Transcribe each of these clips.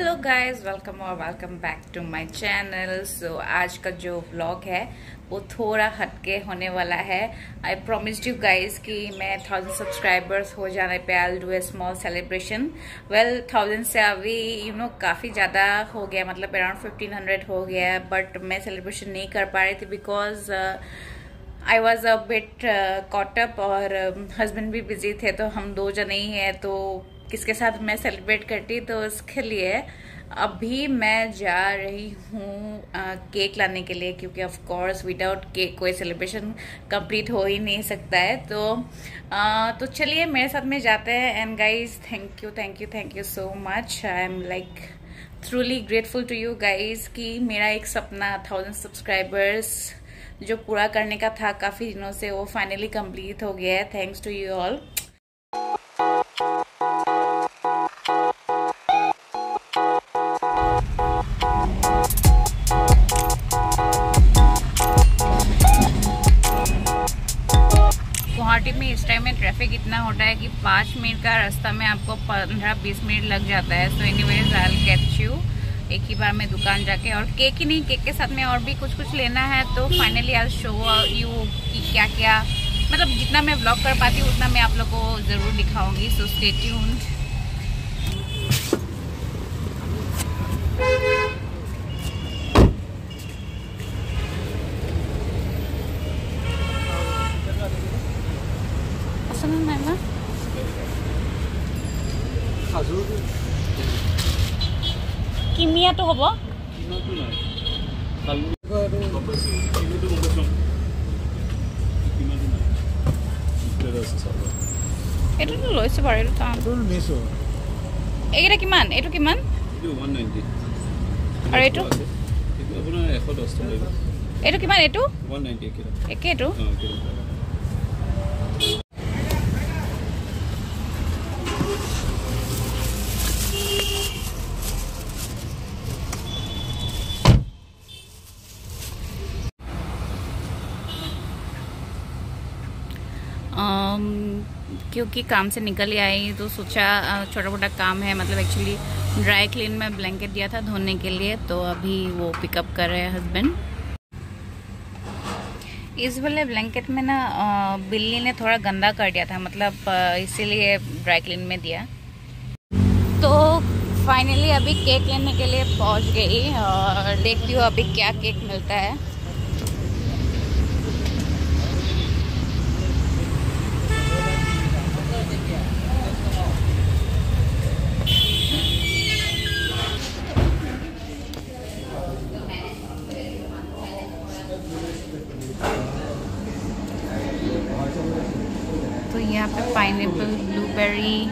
Hello guys welcome और welcome back to my channel so आज का जो व्लॉग है वो थोड़ा हटके होने वाला है। आई प्रोमिस्ड यू गाइस कि मैं थाउज़ेंड सब्सक्राइबर्स हो जाने पे I do a small celebration well thousand से अभी यू नो काफ़ी ज़्यादा हो गया मतलब अराउंड फिफ्टीन हंड्रेड हो गया बट मैं सेलिब्रेशन नहीं कर पा रही थी because I was a bit caught up और हस्बैंड um, भी बिज़ी थे तो हम दो जने ही हैं तो किसके साथ मैं सेलिब्रेट करती तो उसके लिए अभी मैं जा रही हूँ केक लाने के लिए क्योंकि ऑफ़ कोर्स विदाउट केक कोई सेलिब्रेशन कंप्लीट हो ही नहीं सकता है। तो आ, तो चलिए मेरे साथ में जाते हैं। And guys thank you thank you thank you so much I am like truly grateful to you guys कि मेरा एक सपना थाउज़ेंड सब्सक्राइबर्स जो पूरा करने का था काफ़ी दिनों से वो फाइनली कंप्लीट हो गया है। Thanks to you all Guwahati में इस टाइम में ट्रैफ़िक इतना होता है कि पाँच मिनट का रास्ता में आपको पंद्रह बीस मिनट लग जाता है। So anyways I catch you एक ही बार मैं दुकान जाके और केक ही नहीं केक के साथ में और भी कुछ कुछ लेना है तो फाइनली आई शो यू कि क्या क्या मतलब जितना मैं ब्लॉग कर पाती हूँ, उतना मैं आप लोग को ज़रूर दिखाऊँगी। सो स्टे ट्यून्ड কিমিয়াটো হ'ব। এইটোতো লৈছোঁ বাৰু এইটো এইকেইটা কিমান? এইটো কিমান? আৰু এইটো? এইটো কিমান? এইটো? একেইটো। क्योंकि काम से निकल आई तो सोचा छोटा मोटा काम है। मतलब एक्चुअली ड्राई क्लीन में ब्लैंकेट दिया था धोने के लिए तो अभी वो पिकअप कर रहे हैं हस्बैंड इस वाले ब्लैंकेट में ना बिल्ली ने थोड़ा गंदा कर दिया था मतलब इसीलिए ड्राई क्लीन में दिया। तो फाइनली अभी केक लेने के लिए पहुँच गई, और देखती हूँ अभी क्या केक मिलता है। पाइनएप्पल ब्लूबेरी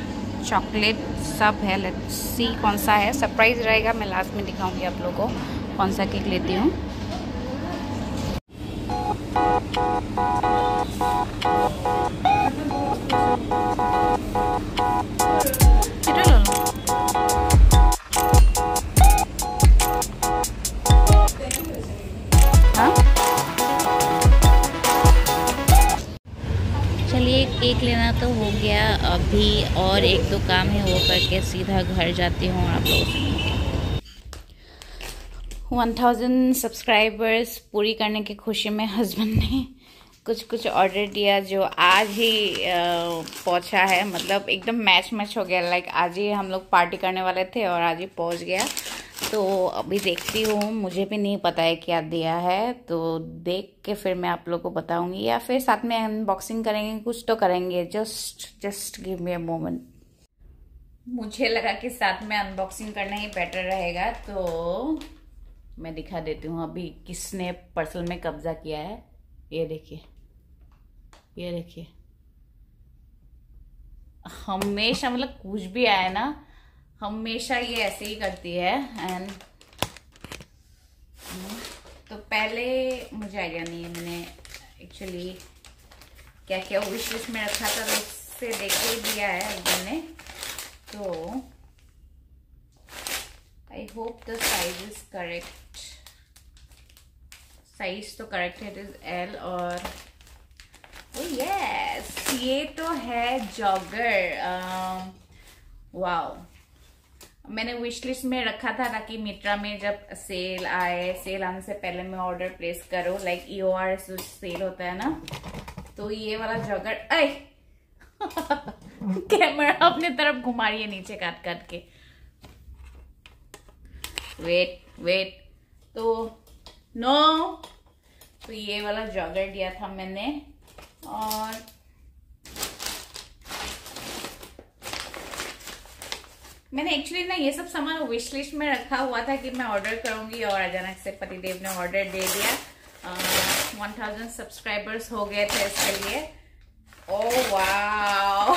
चॉकलेट सब है. लेट्स सी कौन सा है. सरप्राइज़ रहेगा. मैं लास्ट में दिखाऊँगी आप लोगों को कौन सा केक लेती हूँ. अभी और एक दो काम है वो करके सीधा घर जाती हूँ आप लोग वन थाउज़ेंड सब्सक्राइबर्स पूरी करने की खुशी में हस्बैंड ने कुछ कुछ ऑर्डर दिया जो आज ही पहुँचा है। मतलब एकदम मैच मैच हो गया। लाइक आज ही हम लोग पार्टी करने वाले थे और आज ही पहुँच गया। तो अभी देखती हूँ, मुझे भी नहीं पता है क्या दिया है तो देख के फिर मैं आप लोग को बताऊँगी, या फिर साथ में अनबॉक्सिंग करेंगे, कुछ तो करेंगे just just give me a moment मुझे लगा कि साथ में अनबॉक्सिंग करना ही बेटर रहेगा तो मैं दिखा देती हूँ अभी किसने पर्सल में कब्जा किया है। ये देखिए ये देखिए। हमेशा मतलब कुछ भी आए ना हमेशा ये ऐसे ही करती है एंड तो पहले मुझे आइडिया नहीं है, मैंने एक्चुअली क्या क्या विश लिस्ट में रखा था तो उससे देख के दिया है हस्बैंड ने। तो I hope the size is correct size तो करेक्ट है इट इज़ एल और यस oh ये तो है जॉगर वाओ मैंने विश लिस्ट में रखा था ताकि मित्रा में जब सेल आए सेल आने से पहले मैं ऑर्डर प्लेस करो like E O R sale होता है ना तो ये वाला जॉगर ऐ! कैमरा अपने तरफ़ घुमा रही है नीचे काट काट के। वेट वेट तो नो तो ये वाला जॉगर दिया था मैंने, और मैंने एक्चुअली ना ये सब सामान विश लिस्ट में रखा हुआ था कि मैं ऑर्डर करूँगी और अचानक से पतिदेव ने ऑर्डर दे दिया। वन थाउज़ेंड सब्सक्राइबर्स हो गए थे इसके लिए। ओ वाह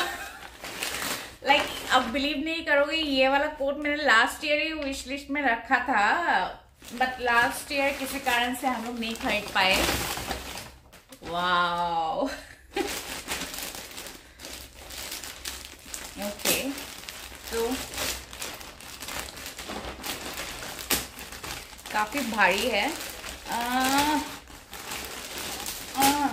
लाइक अब बिलीव नहीं करोगे, ये वाला कोट मैंने लास्ट ईयर ही विश लिस्ट में रखा था। बट लास्ट ईयर किसी कारण से हम लोग नहीं खरीद पाए। वाह ओके तो काफ़ी भारी है। आ, आ,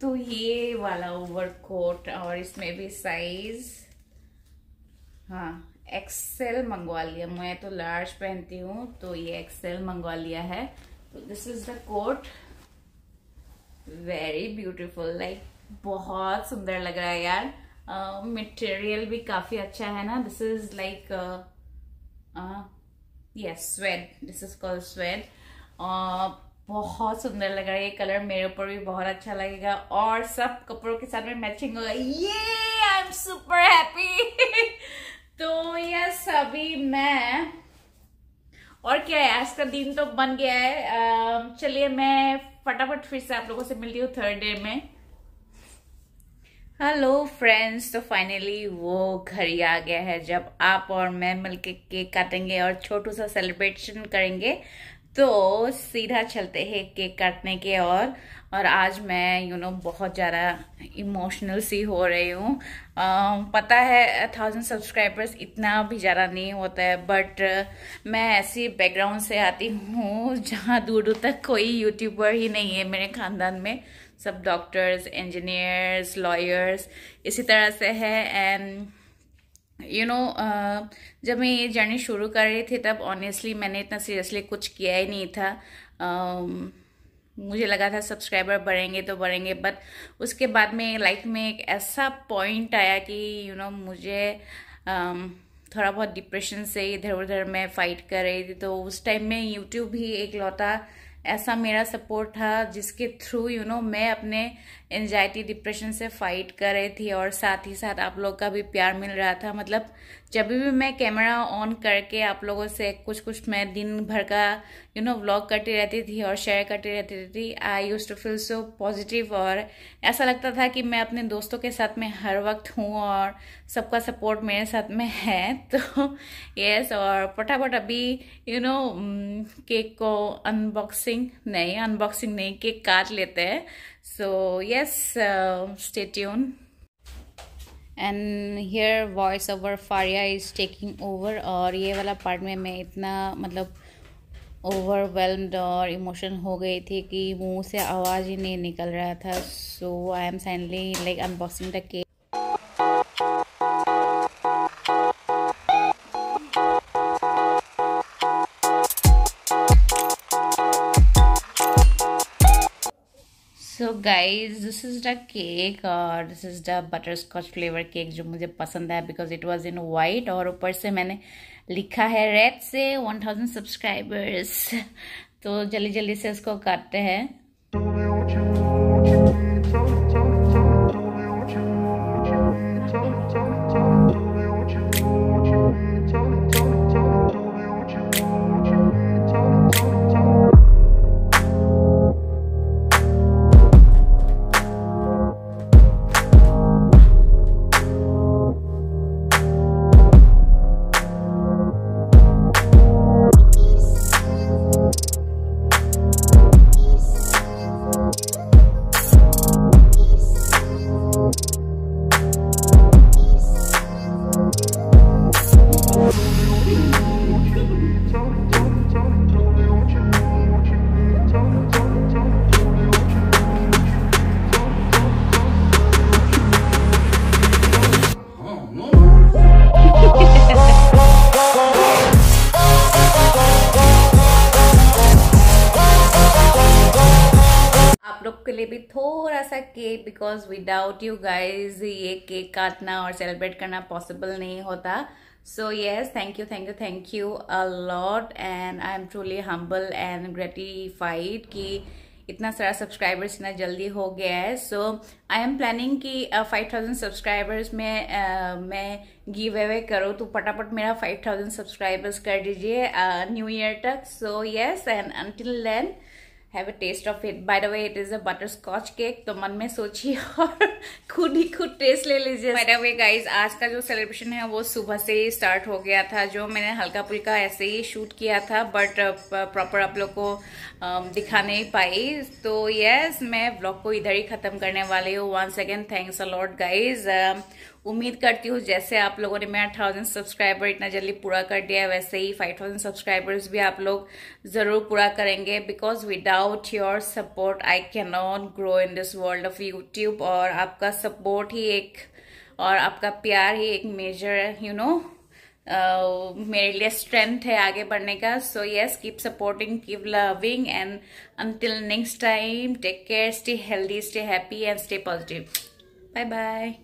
तो ये वाला ओवरकोट और इसमें भी साइज़ हाँ एक्सेल मंगवा लिया। मैं तो लार्ज पहनती हूँ तो ये एक्सेल मंगवा लिया है। तो this is the coat very beautiful like बहुत सुंदर लग रहा है यार। मटेरियल uh, भी काफ़ी अच्छा है ना। This is like yes suede this is called suede बहुत सुंदर लग रहा है। ये कलर मेरे ऊपर भी बहुत अच्छा लगेगा। और सब कपड़ों के साथ में मैचिंग होगा। ये आई एम सुपर हैप्पी तो यस अभी मैं और क्या है? आज का दिन तो बन गया है। चलिए मैं फटाफट फिर से आप लोगों से मिलती हूँ थर्ड डे में। हेलो फ्रेंड्स तो फाइनली वो घर ही आ गया है जब आप और मैं मिलके केक काटेंगे और छोटू सा सेलिब्रेशन करेंगे। तो सीधा चलते हैं केक काटने के और और आज मैं यू you नो know, बहुत ज़्यादा इमोशनल सी हो रही हूँ। पता है थाउज़ेंड सब्सक्राइबर्स इतना भी ज़्यादा नहीं होता है बट मैं ऐसी बैकग्राउंड से आती हूँ जहाँ दूर दूर तक कोई यूट्यूबर ही नहीं है मेरे ख़ानदान में। सब डॉक्टर्स इंजीनियर्स लॉयर्स इसी तरह से है एंड यू नो जब मैं ये जर्नी शुरू कर रही थी तब ऑनेस्टली मैंने इतना सीरियसली कुछ किया ही नहीं था। uh, मुझे लगा था सब्सक्राइबर बढ़ेंगे तो बढ़ेंगे बट उसके बाद में लाइफ में एक ऐसा पॉइंट आया कि यू you नो know, मुझे थोड़ा बहुत डिप्रेशन से इधर उधर मैं फाइट कर रही थी। तो उस टाइम में यूट्यूब भी एक लौता ऐसा मेरा सपोर्ट था जिसके थ्रू यू नो मैं अपने एनजाइटी डिप्रेशन से फाइट कर रही थी और साथ ही साथ आप लोग का भी प्यार मिल रहा था। मतलब जब भी मैं कैमरा ऑन करके आप लोगों से कुछ कुछ मैं दिन भर का यू नो व्लॉग करती रहती थी और शेयर करती रहती थी I use to feel so positive और ऐसा लगता था कि मैं अपने दोस्तों के साथ में हर वक्त हूँ और सबका सपोर्ट मेरे साथ में है। तो यस और फटाफट अभी यू नो केक को अनबॉक्सिंग नहीं अनबॉक्सिंग नहीं केक काट लेते हैं। So yes stay tune and here voice over Faria is taking over और ये वाला पार्ट में मैं इतना मतलब ओवरवेलम्ड और इमोशन हो गई थी कि मुँह से आवाज़ ही नहीं निकल रहा था। So I am साइनली like unboxing the cake guys this is the cake और this is the butterscotch flavour cake जो मुझे पसंद है because it was in white और ऊपर से मैंने लिखा है रेड से वन थाउज़ेंड सब्सक्राइबर्स तो जल्दी जल्दी से इसको काटते हैं। Cake because without you guys ये केक काटना और सेलिब्रेट करना पॉसिबल नहीं होता। So yes thank you thank you thank you a lot and I am truly humble and gratified कि इतना सारा सब्सक्राइबर्स इतना जल्दी हो गया है। सो आई एम प्लानिंग कि फाइव थाउज़ेंड सब्सक्राइबर्स में uh, मैं गिव अवे करूँ। तो फटाफट मेरा फाइव थाउज़ेंड सब्सक्राइबर्स कर दीजिए न्यू ईयर तक। So yes and until then have a taste of it by the way it is a butterscotch cake तो मन में सोचिए और खुद ही खुद टेस्ट ले लीजिए। बाय द वे गाइज़ आज का जो सेलिब्रेशन है वो सुबह से ही स्टार्ट हो गया था जो मैंने हल्का फुल्का ऐसे ही शूट किया था बट प्रॉपर uh, आप लोग को um, दिखा नहीं पाई। तो यस मैं ब्लॉग को इधर ही खत्म करने वाली हूँ। One second thanks a lot guys उम्मीद करती हूँ जैसे आप लोगों ने मेरा थाउज़ेंड सब्सक्राइबर इतना जल्दी पूरा कर दिया है वैसे ही फाइव थाउज़ेंड सब्सक्राइबर्स भी आप लोग ज़रूर पूरा करेंगे। Because without your support I can not grow in this world of YouTube और आपका सपोर्ट ही एक और आपका प्यार ही एक मेजर यू नो Uh, मेरे लिए स्ट्रेंथ है आगे बढ़ने का। So yes keep supporting keep loving and until next time take care stay healthy stay happy and stay positive bye bye